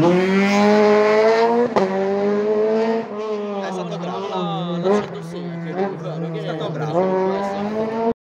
È stato bravo, l'ha lasciato solo, che comunque è che... È stato bravo.